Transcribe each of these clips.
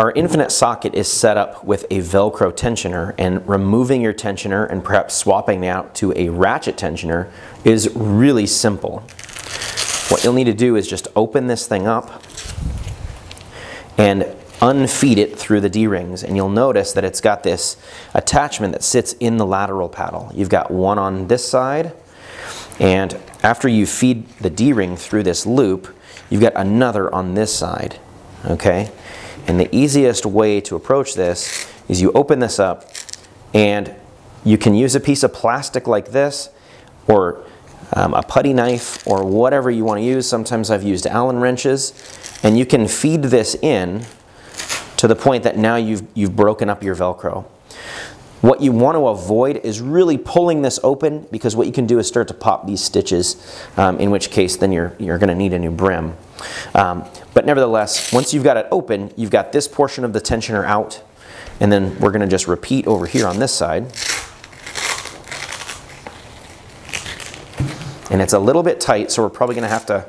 Our infinite socket is set up with a Velcro tensioner and removing your tensioner and perhaps swapping out to a ratchet tensioner is really simple. What you'll need to do is just open this thing up and unfeed it through the D-rings and you'll notice that it's got this attachment that sits in the lateral paddle. You've got one on this side and after you feed the D-ring through this loop, you've got another on this side, okay? And the easiest way to approach this is you open this up and you can use a piece of plastic like this or um, a putty knife or whatever you want to use. Sometimes I've used Allen wrenches and you can feed this in to the point that now you've, you've broken up your Velcro. What you want to avoid is really pulling this open because what you can do is start to pop these stitches, um, in which case then you're, you're going to need a new brim. Um, but nevertheless, once you've got it open, you've got this portion of the tensioner out, and then we're going to just repeat over here on this side. And it's a little bit tight, so we're probably going to have to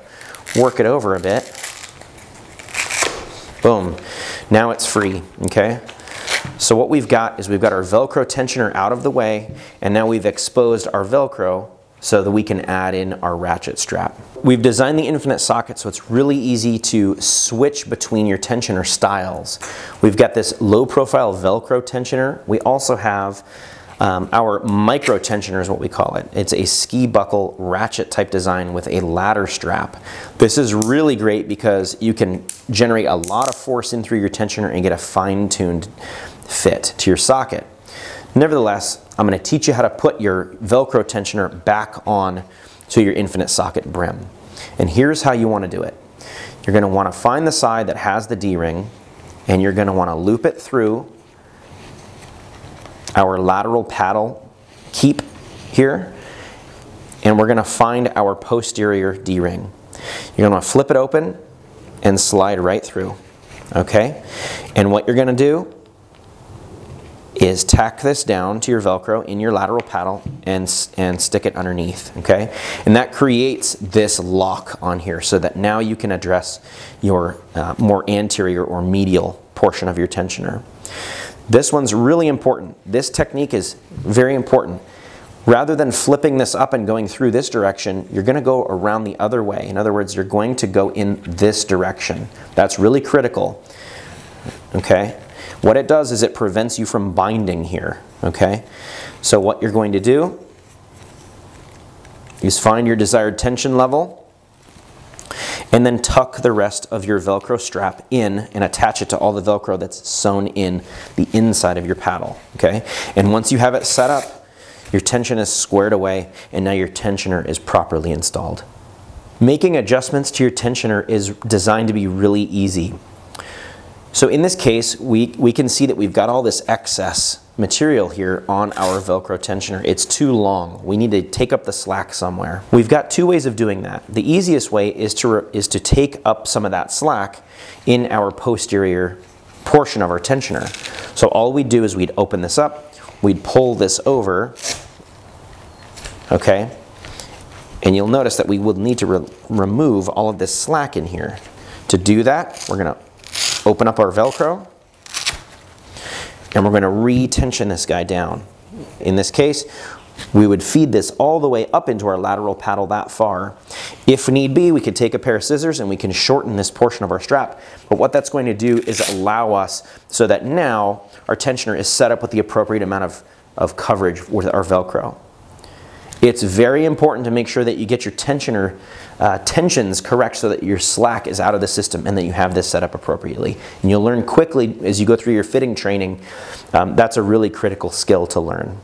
work it over a bit. Boom. Now it's free, okay? So what we've got is we've got our Velcro tensioner out of the way, and now we've exposed our Velcro so that we can add in our ratchet strap. We've designed the infinite socket so it's really easy to switch between your tensioner styles. We've got this low profile Velcro tensioner. We also have um, our micro tensioner is what we call it. It's a ski buckle ratchet type design with a ladder strap. This is really great because you can generate a lot of force in through your tensioner and get a fine-tuned fit to your socket. Nevertheless, I'm going to teach you how to put your Velcro tensioner back on to your infinite socket brim. And here's how you want to do it. You're going to want to find the side that has the D-ring and you're going to want to loop it through our lateral paddle keep here, and we're gonna find our posterior D-ring. You're gonna flip it open and slide right through, okay? And what you're gonna do is tack this down to your Velcro in your lateral paddle and, and stick it underneath, okay? And that creates this lock on here so that now you can address your uh, more anterior or medial portion of your tensioner. This one's really important. This technique is very important. Rather than flipping this up and going through this direction, you're going to go around the other way. In other words, you're going to go in this direction. That's really critical. Okay? What it does is it prevents you from binding here. Okay? So what you're going to do is find your desired tension level and then tuck the rest of your Velcro strap in and attach it to all the Velcro that's sewn in the inside of your paddle, okay? And once you have it set up, your tension is squared away and now your tensioner is properly installed. Making adjustments to your tensioner is designed to be really easy. So in this case, we, we can see that we've got all this excess material here on our Velcro tensioner. It's too long. We need to take up the slack somewhere. We've got two ways of doing that. The easiest way is to, is to take up some of that slack in our posterior portion of our tensioner. So all we'd do is we'd open this up, we'd pull this over, okay? And you'll notice that we will need to re remove all of this slack in here. To do that, we're gonna open up our Velcro, and we're going to re-tension this guy down. In this case, we would feed this all the way up into our lateral paddle that far. If need be, we could take a pair of scissors and we can shorten this portion of our strap. But what that's going to do is allow us so that now our tensioner is set up with the appropriate amount of, of coverage with our Velcro. It's very important to make sure that you get your tensioner uh, tensions correct so that your slack is out of the system and that you have this set up appropriately. And you'll learn quickly as you go through your fitting training, um, that's a really critical skill to learn.